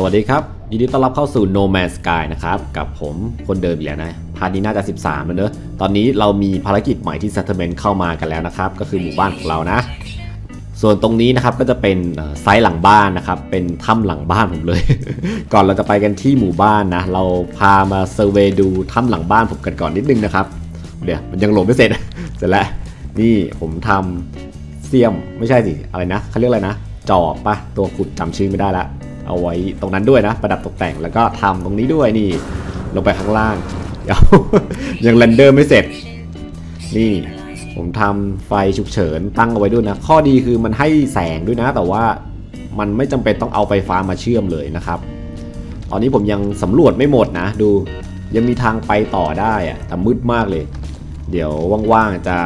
สวัสดีครับ ยินดีต้อนรับเข้าสู่ No Man's Sky นะครับ กับผมคนเดิมอีกแล้วนะ part นี้น่าจะ 13 แล้วเนอะตอนนี้เรามีภารกิจใหม่ที่ Settlement เข้ามากันแล้วนะครับ ก็คือหมู่บ้านของเรานะ ส่วนตรงนี้นะครับก็จะเป็น site หลังบ้านนะครับ เป็นถ้ำหลังบ้านผมเลย ก่อนเราจะไปกันที่หมู่บ้านนะ เราพามา survey ดูถ้ำหลังบ้านผมกันก่อนนิดนึงนะครับ เดี๋ยวมันยังโหลดไม่เสร็จ เสร็จแล้ว นี่ผมทำเสียมไม่ใช่สิอะไรนะเขาเรียกอะไรนะ จอบปะตัวขุดจำชื่อไม่ได้ละ เอาไว้ตรงนั้นด้วยนะ ประดับตกแต่งแล้วก็ทำตรงนี้ด้วยนี่ ลงไปข้างล่างยังเรนเดอร์ไม่เสร็จ นี่ผมทำไฟฉุกเฉินตั้งเอาไว้ด้วยนะ ข้อดีคือมันให้แสงด้วยนะ แต่ว่ามันไม่จำเป็นต้องเอาไฟฟ้ามาเชื่อมเลยนะครับ ตอนนี้ผมยังสำรวจไม่หมดนะ ดูยังมีทางไปต่อได้อะแต่มืดมากเลย เดี๋ยวว่างๆจะ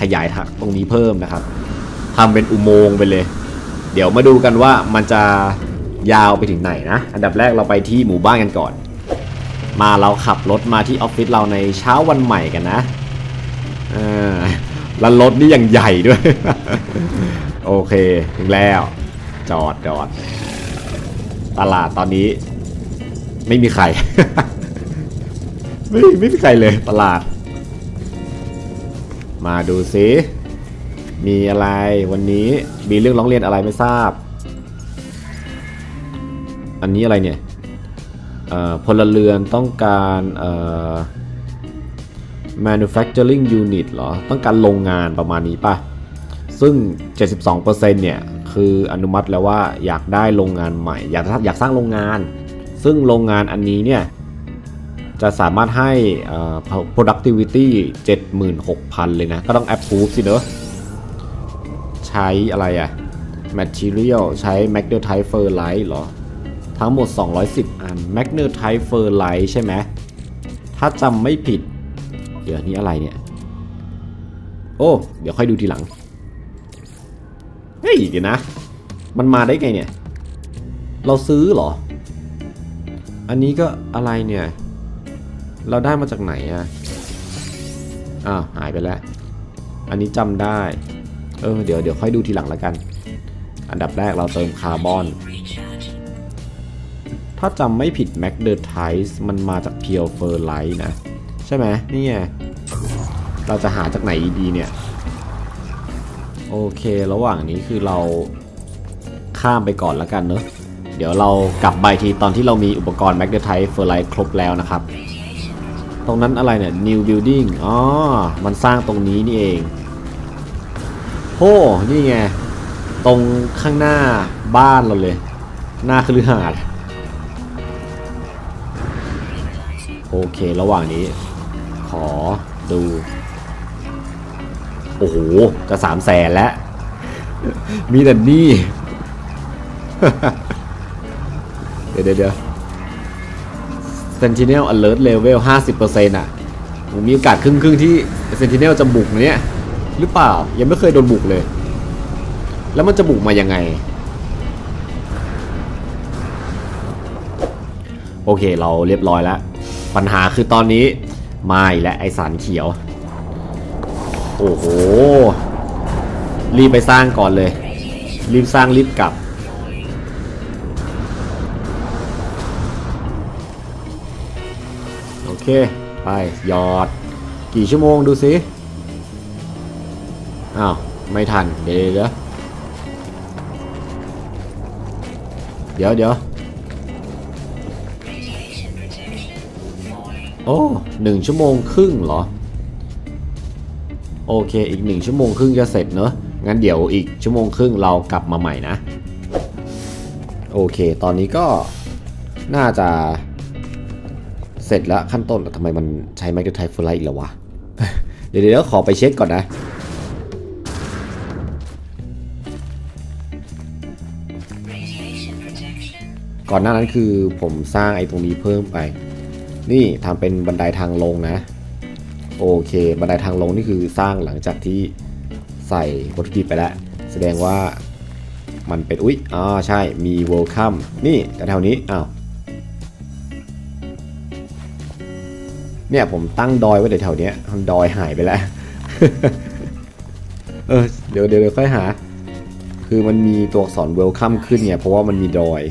ขยายทางตรงนี้เพิ่มนะครับทำเป็นอุโมงค์ไปเลย เดี๋ยวมาดูกันว่ามันจะ ยาวไปถึงไหนนะ อันดับแรกเราไปที่หมู่บ้านกันก่อน มาเราขับรถมาที่ออฟฟิศเราในเช้าวันใหม่กันนะอ่าแล้วรถนี่ยังใหญ่ด้วย โอเคถึงแล้ว จอดจอด ตลาดตอนนี้ ไม่มีใคร ไม่ไม่มีใครเลยตลาด มาดูซิมีอะไรวันนี้มีเรื่องร้องเรียนอะไรไม่ทราบ อันนี้อะไรเนี่ยพลเรือนต้องการ manufacturing unit เหรอ ต้องการโรงงานประมาณนี้ป่ะ ซึ่ง 72%เนี่ย คืออนุมัติแล้วว่าอยากได้โรงงานใหม่ อยากอยากสร้างโรงงาน ซึ่งโรงงานอันนี้เนี่ย จะสามารถให้ productivity 76,000 เลยนะ ก็ต้อง approve สิเนอะใช้อะไรอะ material ใช้ magnetite ferrite เหรอ ทั้งหมด 210 อัน magnetite ferrite ใช่ไหม ถ้าจำไม่ผิด เดี๋ยวนี้อะไรเนี่ย โอ้ เดี๋ยวค่อยดูทีหลัง เฮ้ย เดี๋ยวนะ มันมาได้ไงเนี่ย เราซื้อเหรอ อันนี้ก็อะไรเนี่ย เราได้มาจากไหนอะอ้าวหายไปแล้ว อันนี้จำได้ เออ เดี๋ยวเดี๋ยวค่อยดูทีหลังแล้วกัน อันดับแรกเราเติมคาร์บอน ถ้าจำไม่ผิด Magnetised มันมาจาก Pure Ferrite นะ ใช่ไหมนี่ไงเราจะหาจากไหนดีเนี่ย โอเคระหว่างนี้คือเราข้ามไปก่อนแล้วกันเนอะเดี๋ยวเรากลับไปทีตอนที่เรามีอุปกรณ์ Magnetised Ferrite ครบแล้วนะครับ ตรงนั้นอะไรเนี่ย new building อ๋อ มันสร้างตรงนี้นี่เองโอ้นี่ไง ตรงข้างหน้าบ้านเราเลย หน้าคฤหาสน์ โอเค ระหว่างนี้ ขอดู โอ้โห จะสามแสนแล้ว มีแต่นี่เดี๋ยวเดี๋ยวเดี๋ยว Sentinel Alert Level 50%อะผมมีโอกาสครึ่งครึ่งที่ Sentinel จะบุกเนี่ย หรือเปล่า ยังไม่เคยโดนบุกเลย แล้วมันจะบุกมายังไง โอเค เราเรียบร้อยแล้ว ปัญหาคือตอนนี้ไมาอีกแล้วไอสารเขียว โอ้โห รีบไปสร้างก่อนเลย รีบสร้างรีบกลับ โอเค ไปหยอด กี่ชั่วโมงดูสิอ้าว ไม่ทัน เดี๋ยวเดี๋ยวเดี๋ยวเดี๋ยว อ้หนึ่งชั่วโมงครึ่งเหรอ โอเค อีกหนึ่งชั่วโมงครึ่งจะเสร็จเนอะงั้นเดี๋ยวอีกชั่วโมงครึ่งเรากลับมาใหม่นะ โอเค ตอนนี้ก็น่าจะเสร็จแล้วขั้นต้นทำไมมันใช้ไมโครไทฟไลท์อีกแล้ววะ เดี๋ยวเดี๋ยวขอไปเช็คก่อนนะก่อนหน้านั้นคือผมสร้างไอ้ตรงนี้เพิ่มไป นี่ทำเป็นบันไดทางลงนะ โอเค บันไดทางลงนี่คือสร้างหลังจากที่ใส่วัตถุดิบไปแล้ว แสดงว่ามันเป็นอุ๊ยอ๋อใช่มี welcome นี่แต่แถวนี้อ้าวเนี่ยผมตั้งดอยไว้แถวนี้ยดอยหายไปแล้ว เออเดี๋ยวเดี๋ยวเดี๋ยวค่อยหา คือมันมีตัวอักษร welcome ขึ้นเนี่ยเพราะว่ามันมีดอย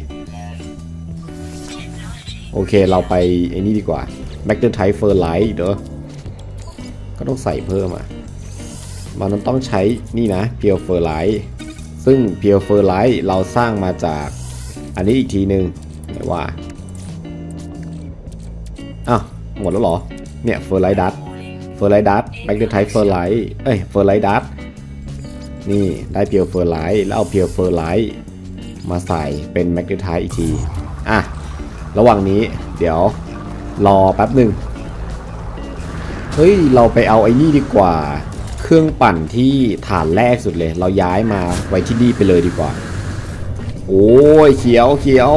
โอเคเราไปไอ้นี่ดีกว่า Magnetised Ferrite เด้อก็ต้องใส่เพิ่มอะ มันต้องใช้นี่นะ Pure Ferrite ซึ่ง Pure Ferrite เราสร้างมาจากอันนี้อีกทีหนึ่งไหนว่าอ้าวหมดแล้วเหรอ เนี่ย Ferrite Dust Ferrite Dust Magnetised Ferrite เอ้ย Ferrite Dustนี่ได้ Pure Ferrite แล้วเอา Pure Ferrite มาใส่เป็น Magnetised อีกทีอะ ระหว่างนี้เดี๋ยวรอแป๊บหนึ่งเฮ้ย เราไปเอาไอ้นี่ดีกว่า เครื่องปั่นที่ฐานแรกสุดเลย เราย้ายมาไว้ที่นี่ไปเลยดีกว่า โอ้ยเขียวเขียว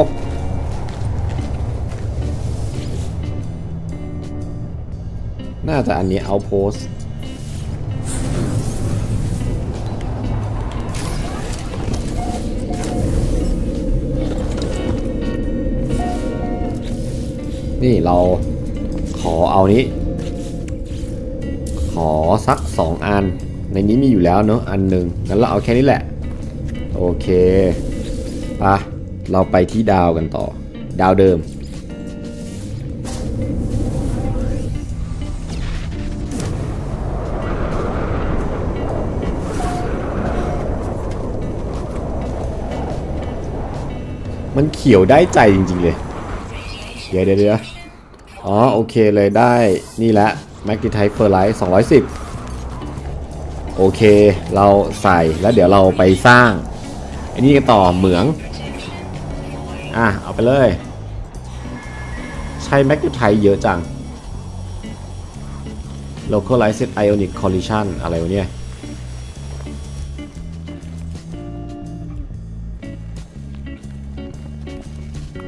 น่าจะอันนี้เอาโพส นี่เราขอเอานี้ ขอสัก 2 อัน ในนี้มีอยู่แล้วเนอะอันหนึ่งงั้นเราเอาแค่นี้แหละ โอเคปะเราไปที่ดาวกันต่อ ดาวเดิม มันเขียวได้ใจจริงๆเลย เดี๋ยวเดี๋ยวเดี๋ยว อ๋อ โอเคเลยได้นี่แหละ m a g n e t i t e Ferrite 210 โอเค เราใส่แล้วเดี๋ยวเราไปสร้างอ้นี่กันต่อเหมือง อะ เอาไปเลย ใช้ m a g n e t i t e เยอะจัง Localized Ionic Collision อะไรวะเนี่ย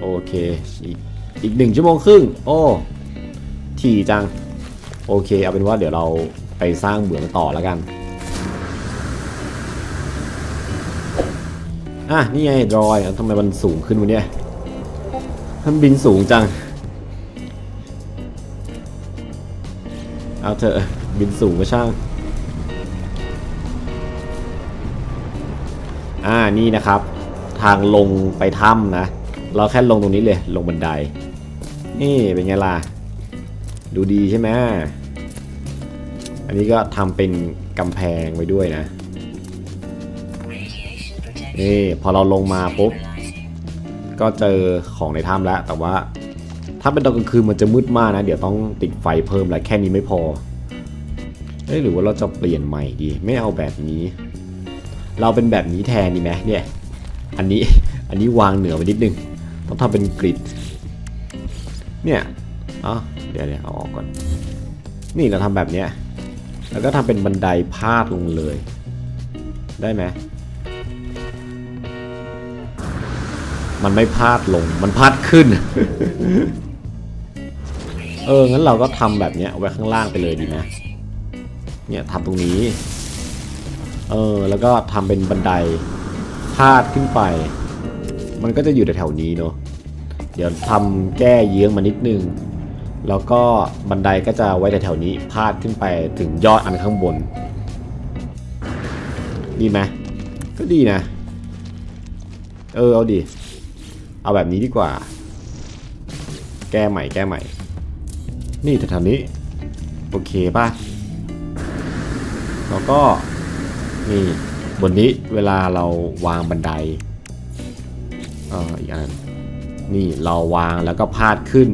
โอเคอีก อีกหนึ่งชั่วโมงครึ่ง โอ้ถี่จัง โอเค เอาเป็นว่าเดี๋ยวเราไปสร้างเหมืองต่อแล้วกันอะนี่ไงดรอยทำไมมันสูงขึ้นวะเนี่ยมันบินสูงจัง เอาเถอะบินสูงก็ช่าง อ่านี่นะครับ ทางลงไปถ้ำนะ เราแค่ลงตรงนี้เลย ลงบันได นี่เป็นไงล่ะ ดูดีใช่ไหมอันนี้ก็ทำเป็นกำแพงไว้ด้วยนะนี่พอเราลงมาปุ๊บ ก็เจอของในถ้ำแล้ว แต่ว่าถ้าเป็นตอนกลางคืนมันจะมืดมากนะ เดี๋ยวต้องติดไฟเพิ่มแล้วแค่นี้ไม่พอเอ้ยหรือว่าเราจะเปลี่ยนใหม่ดี ไม่เอาแบบนี้ เราเป็นแบบนี้แทนดีไหมเนี่ย อันนี้ อันนี้วางเหนือไปนิดนึง ต้องทำเป็นกริด เนี่ยอ๋อเดี๋ยวเดี๋ยวเอาออกก่อน นี่เราทำแบบเนี้ยแล้วก็ทำเป็นบันไดพาดลงเลย ได้ไหมมันไม่พาดลง มันพาดขึ้น เออ งั้นเราก็ทำแบบเนี้ยไว้ข้างล่างไปเลยดีไหมเนี่ยทำตรงนี้ เออ แล้วก็ทำเป็นบันไดพาดขึ้นไป มันก็จะอยู่แถวๆนี้เนาะ เดี๋ยวทำแก้เยื้องมานิดนึง แล้วก็บันไดก็จะไว้แถวๆนี้พาดขึ้นไปถึงยอดอันข้างบน ดีไหมก็ดีนะ เออเอาดิ เอาแบบนี้ดีกว่า แก้ใหม่แก้ใหม่ นี่แถวๆนี้ โอเคป่ะ แล้วก็นี่บนนี้เวลาเราวางบันได เอออีกอัน นี่เราวางแล้วก็พาดขึ้น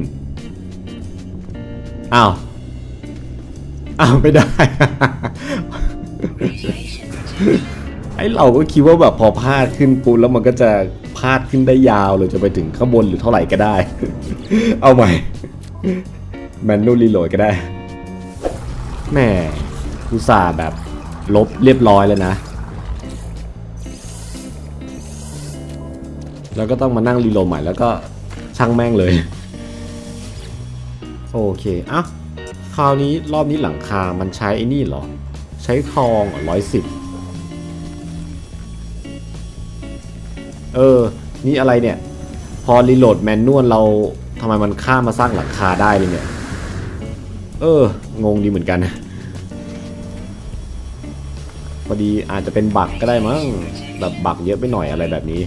อ้าว อ้าวไม่ได้ ไอเราก็คิดว่าแบบพอพาดขึ้นปุ๊บแล้วมันก็จะพาดขึ้นได้ยาวเลยจะไปถึงข้างบนหรือเท่าไหร่ก็ได้ เอาใหม่ แมนนูรีโหลดก็ได้ แม่อุตส่าห์แบบลบเรียบร้อยแล้วนะ แล้วก็ต้องมานั่งรีโหลดใหม่แล้วก็ช่างแม่งเลย โอเคอะคราวนี้รอบนี้หลังคา มันใช้ไอ้นี่เหรอ ใช้ทองร้อยสิบเออ นี่อะไรเนี่ย พอรีโหลดแมนนวลเราทำไมมันข้ามมาสร้างหลังคาได้เลยเนี่ย เออ งงดีเหมือนกันพอดีอาจจะเป็นบักก็ได้มั้งแบบบักเยอะไปหน่อยอะไรแบบนี้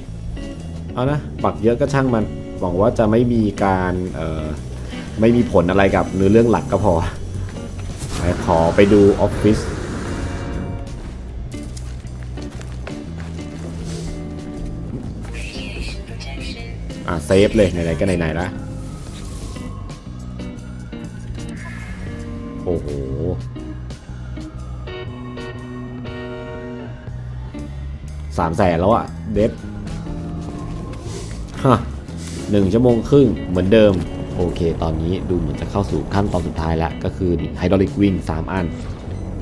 เอานะบักเยอะก็ช่างมันหวังว่าจะไม่มีการไม่มีผลอะไรกับเนื้อเรื่องหลักก็พอขอไปดูออฟฟิศอะ save เลยไหนๆก็ไหนๆละโอ้โหสามแสนแล้วอะเดฟ 1 ชั่วโมงครึ่งเหมือนเดิม โอเค ตอนนี้ดูเหมือนจะเข้าสู่ขั้นตอนสุดท้ายแล้ว ก็คือ Hydraulic Wiring 3 อัน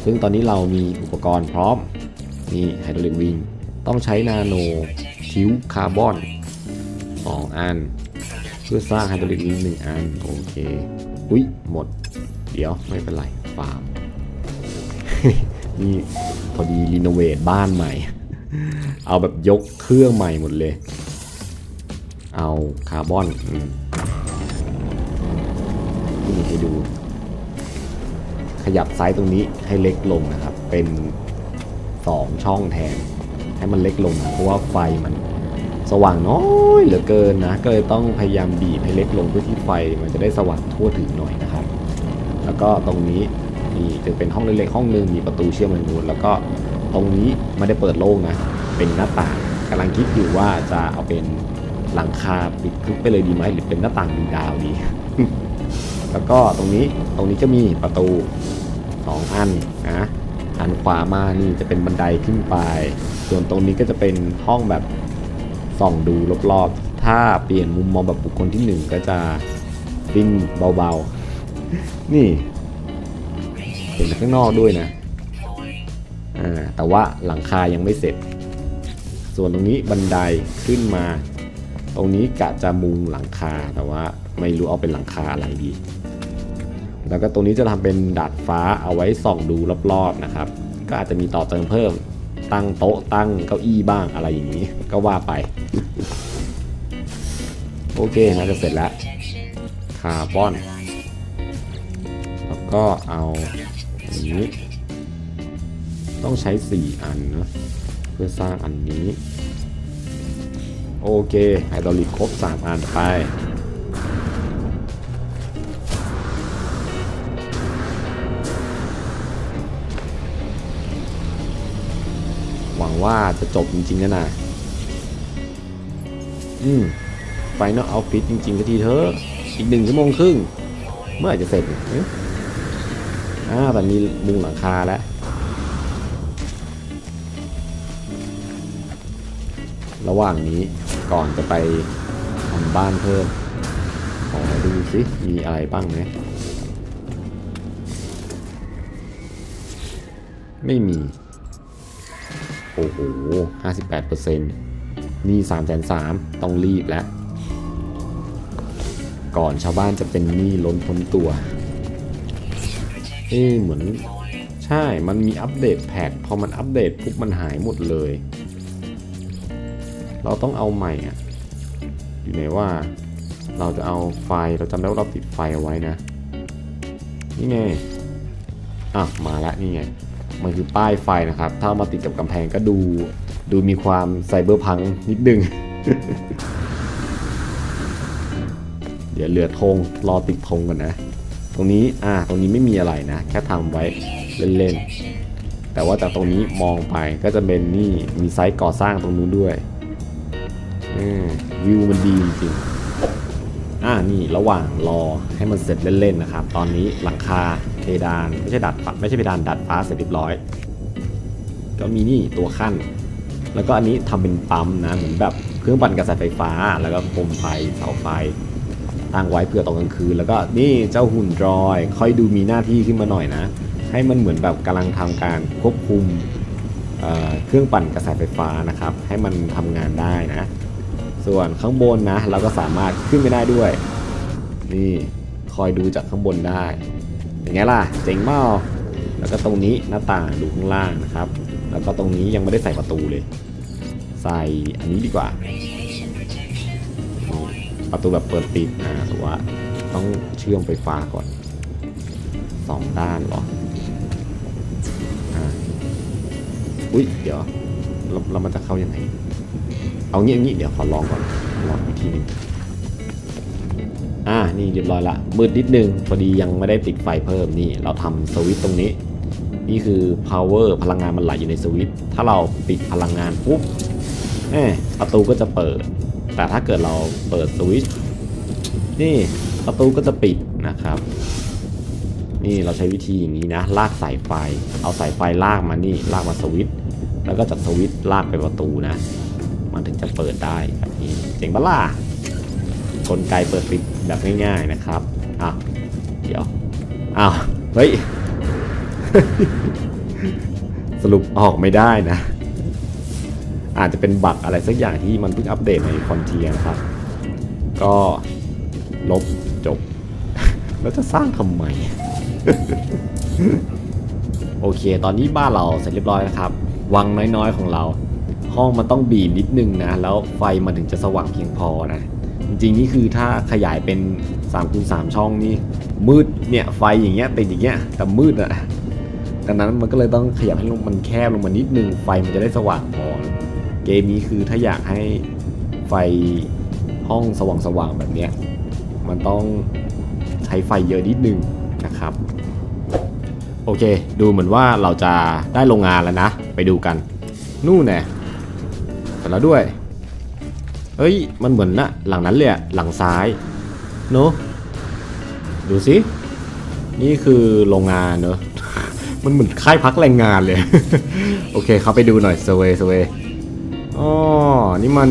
ซึ่งตอนนี้เรามีอุปกรณ์พร้อมนี่ Hydraulic Wiringต้องใช้ nanotube คาร์บอน 2 อัน เพื่อสร้าง Hydraulic Wiring 1อัน โอเค อุ้ยหมด เดี๋ยวไม่เป็นไรฟาร์มนี่พอดี renovate บ้านใหม่ เอาแบบยกเครื่องใหม่หมดเลย เอาคาร์บอนอืมนี่ให้ดู ขยับไซส์ตรงนี้ให้เล็กลงนะครับ เป็น2ช่องแทน ให้มันเล็กลงนะเพราะว่าไฟมันสว่างน้อยเหลือเกินนะ ก็เลยต้องพยายามบีบให้เล็กลงเพื่อที่ไฟมันจะได้สว่างทั่วถึงหน่อยนะครับ แล้วก็ตรงนี้นี่จะเป็นห้องเล็กๆห้องหนึงมีประตูเชื่อมไปนู้นแล้วก็ตรงนี้ไม่ได้เปิดโล่งนะ เป็นหน้าต่างกำลังคิดอยู่ว่าจะเอาเป็น หลังคาปิดทึบไปเลยดีไหมหรือเป็นหน้าต่างดูดาวดี แล้วก็ตรงนี้ตรงนี้จะมีประตูสองอันนะหันขวามานี่จะเป็นบันไดขึ้นไป ส่วนตรงนี้ก็จะเป็นห้องแบบส่องดูรอบๆ ถ้าเปลี่ยนมุมมองแบบบุคคลที่หนึ่งก็จะปิ้นเบาๆ นี่เห็นข้างนอกด้วยนะแต่ว่าหลังคายังไม่เสร็จ ส่วนตรงนี้บันไดขึ้นมา ตรงนี้กะจะมุงหลังคาแต่ว่าไม่รู้เอาเป็นหลังคาอะไรดี แล้วก็ตรงนี้จะทำเป็นดาดฟ้าเอาไว้ส่องดูรอบๆนะครับ ก็อาจจะมีต่อเติมเพิ่ม ตั้งโต๊ะตั้งเก้าอี้บ้างอะไรอย่างนี้ ก็ว่าไป โอเคน่าจะเสร็จแล้วคาร์บอนแล้วก็เอาอันนี้ ต้องใช้ 4 อันนะเพื่อสร้างอันนี้ โอเคไฮดรอลิกครบ3อันไปหวังว่าจะจบจริงๆนะนะอืม final เอาฟิตจริงๆสักทีเถอะอีกหนึ่งชั่วโมงครึ่ง เมื่อไหร่จะเสร็จอ่าแต่มีมุงหลังคาแล้วระหว่างนี้ ก่อนจะไปทำบ้านเพิ่มขอดูสิมีอะไรบ้างไหมไม่มี โอ้โห 58%นี่3 3 0 0ต้องรีบแล้ว ก่อนชาวบ้านจะเป็นหนี้ล้นพ้นตัว เอ๊เหมือน ใช่ มันมีอัปเดตแพทพอมันอัปเดตปุ๊บมันหายหมดเลย เราต้องเอาใหม่อะอยู่ไหนว่าเราจะเอาไฟเราจำได้ว่าเราติดไฟเอาไว้นะนี่ไงอะมาแล้วนี่ไงมันคือป้ายไฟนะครับ ถ้ามาติดกับกำแพงก็ดูดูมีความไซเบอร์พังนิดนึง เดี๋ยวเหลือธงรอติดธงกันนะ ตรงนี้อ่าตรงนี้ไม่มีอะไรนะ แค่ทำไว้เล่นๆแต่ว่าจากตรงนี้มองไปก็จะเป็นนี่มีไซต์ก่อสร้างตรงนู้นด้วย วิวมันดีจริงอ่านี่ระหว่างรอให้มันเสร็จเล่นๆนะครับ ตอนนี้หลังคาเพดานไม่ใช่ดัดฟ้าไม่ใช่เพดานดัดฟ้าเสร็จเรียบร้อย ก็มีนี่ตัวขั้น แล้วก็อันนี้ทำเป็นปั๊มนะเหมือนแบบเครื่องปั่นกระแสไฟฟ้า แล้วก็โคมไฟเสาไฟตั้งไว้เพื่อตอนกลางคืน แล้วก็นี่เจ้าหุ่นดรอย ค่อยดูมีหน้าที่ขึ้นมาหน่อยนะ ให้มันเหมือนแบบกำลังทำการควบคุมเเครื่องปั่นกระแสไฟฟ้านะครับ ให้มันทำงานได้นะ ส่วนข้างบนนะ เราก็สามารถขึ้นไปได้ด้วย นี่คอยดูจากข้างบนได้อย่างไงล่ะเจ๋งมากแล้วก็ตรงนี้หน้าต่างดูข้างล่างนะครับ แล้วก็ตรงนี้ยังไม่ได้ใส่ประตูเลย ใส่อันนี้ดีกว่า ประตูแบบเปิดปิดอ่าแต่ว่าต้องเชื่อมไฟฟ้าก่อนสองด้านเหรออุ้ยเดี๋ยวแล้วแล้วมันจะเข้ายังไง เอางี้เอางี้เดี๋ยวขอลองก่อนลองอีกทีหนึงอะนี่เรียบร้อยละมืดนิดนึงพอดียังไม่ได้ติดไฟเพิ่มนี่ เราทำสวิตตรงนี้ นี่คือ power พลังงานมันไหลอยู่ในสวิตถ้าเราปิดพลังงานปุ๊บแหมประตูก็จะเปิด แต่ถ้าเกิดเราเปิดสวิตนี่ประตูก็จะปิดนะครับ นี่เราใช้วิธีอย่างนี้นะ ลากสายไฟ เอาสายไฟลากมานี่ลากมาสวิตแล้วก็จากสวิตลากไปประตูนะ มันถึงจะเปิดได้แบบนี้เจ๋งปะล่ะกลไกเปิดปิดแบบง่ายๆนะครับอ้าวเดี๋ยวอ้าวเฮ้ยสรุปออกไม่ได้นะ อาจจะเป็นบั๊กอะไรสักอย่างที่มันเพิ่งอัปเดตในคอนเทียนะครับ ก็ลบจบ แล้วจะสร้างทำไม โอเค ตอนนี้บ้านเราเสร็จเรียบร้อยนะครับ วังน้อยๆของเรา ห้องมันต้องบีบนิดนึงนะ แล้วไฟมันถึงจะสว่างเพียงพอนะ จริงๆนี่คือถ้าขยายเป็น3คูณ3ช่องนี่มืดเนี่ยไฟอย่างเงี้ยติดอย่างเงี้ยแต่มืดอะดังนั้นมันก็เลยต้องขยับให้ลงมันแคบลงมานิดนึงไฟมันจะได้สว่างพอ เกมนี้คือถ้าอยากให้ไฟห้องสว่างๆแบบเนี้ยมันต้องใช้ไฟเยอะนิดนึงนะครับ โอเค ดูเหมือนว่าเราจะได้โรงงานแล้วนะ ไปดูกัน นู่นแน่ เสร็จแล้วด้วย เฮ้ย มันเหมือนนะหลังนั้นเลยอะหลังซ้ายเนอะดูสิ นี่คือโรงงานเนอะมันเหมือนค่ายพักแรงงานเลย โอเคเข้าไปดูหน่อย save save อ๋อ นี่มัน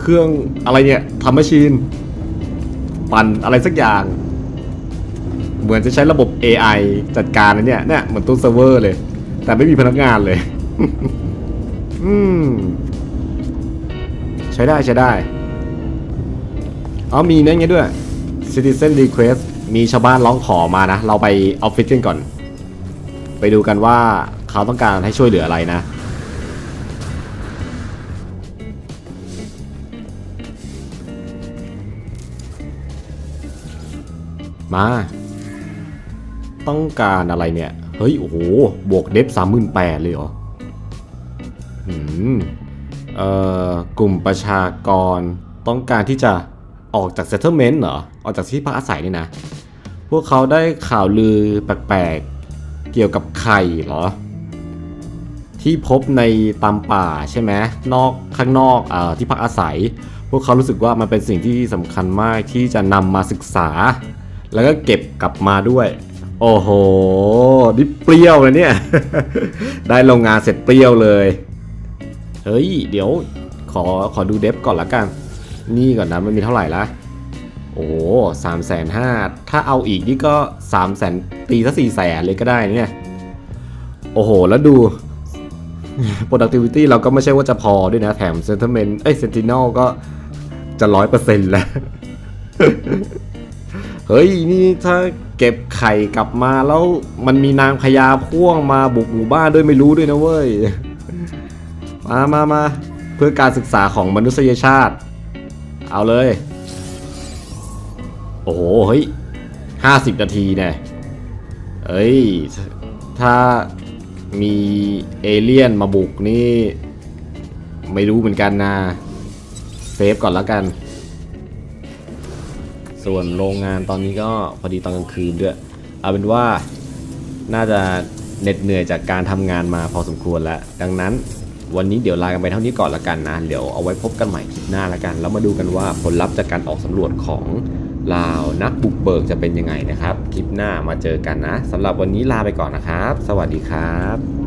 เครื่องอะไรเนี่ยทำ machine ปั่นอะไรสักอย่าง เหมือนจะใช้ระบบ AI จัดการนะเนี่ยเนี่ยเหมือนตู้เซิร์ฟเวอร์เลย แต่ไม่มีพนักงานเลย อืม ช้ได้ใช้ได้อ๋อมีนั่นไงด้วย Citizen Request มีชาวบ้านร้องขอมานะ เราไปออฟฟิศกันก่อน ไปดูกันว่าเขาต้องการให้ช่วยเหลืออะไรนะ มา ต้องการอะไรเนี่ย เฮ้ย โอ้โห บวกเดฟสามหมื่นแปดเลยเหรอ อืมเอ่อ กลุ่มประชากรต้องการที่จะออกจาก settlement เหรอ ออกจากที่พักอาศัยนี่นะ พวกเขาได้ข่าวลือแปลกๆ เกี่ยวกับไข่เหรอ ที่พบในตามป่าใช่ไหมนอกข้างนอกอที่พักอาศัย พวกเขารู้สึกว่ามันเป็นสิ่งที่สำคัญมากที่จะนำมาศึกษา แล้วก็เก็บกลับมาด้วย โอ้โหนี่เปรี้ยวเลยเนี่ย ได้โรงงานเสร็จเปรี้ยวเลย เฮ้ย เดี๋ยวขอขอดูเดฟก่อนละกัน นี่ก่อนนะมันมีเท่าไหร่ละ โอ้สามแสนห้าถ้าเอาอีกนี่ก็สามแสนตีซะสี่แสนเลยก็ได้เนี่ย โอ้โห แล้วดู productivity เราก็ไม่ใช่ว่าจะพอด้วยนะ แถม sentiment เอ้ย sentinel ก็จะร้อยเปอร์เซ็นต์แล้ว เฮ้ย นี่ถ้าเก็บไข่กลับมาแล้วมันมีนางพญาพ่วงมาบุกหมู่บ้านด้วยไม่รู้ด้วยนะเว้ย มามามาเพื่อการศึกษาของมนุษยชาติ เอาเลย โอ้โห เฮ้ยห้าสิบนาทีเนี่ยเอ้ย ถ้ามีเอเลี่ยนมาบุกนี่ ไม่รู้เหมือนกันนะเซฟก่อนแล้วกัน ส่วนโรงงานตอนนี้ก็พอดีตอนกลางคืนด้วย เอาเป็นว่าน่าจะเหน็ดเหนื่อยจากการทำงานมาพอสมควรแล้ว ดังนั้น วันนี้เดี๋ยวลากันไปเท่านี้ก่อนละกันนะ เดี๋ยวเอาไว้พบกันใหม่คลิปหน้าละกัน แล้วมาดูกันว่าผลลัพธ์จากการออกสำรวจของลาวนักบุกเบิกจะเป็นยังไงนะครับ คลิปหน้ามาเจอกันนะสำหรับวันนี้ลาไปก่อนนะครับ สวัสดีครับ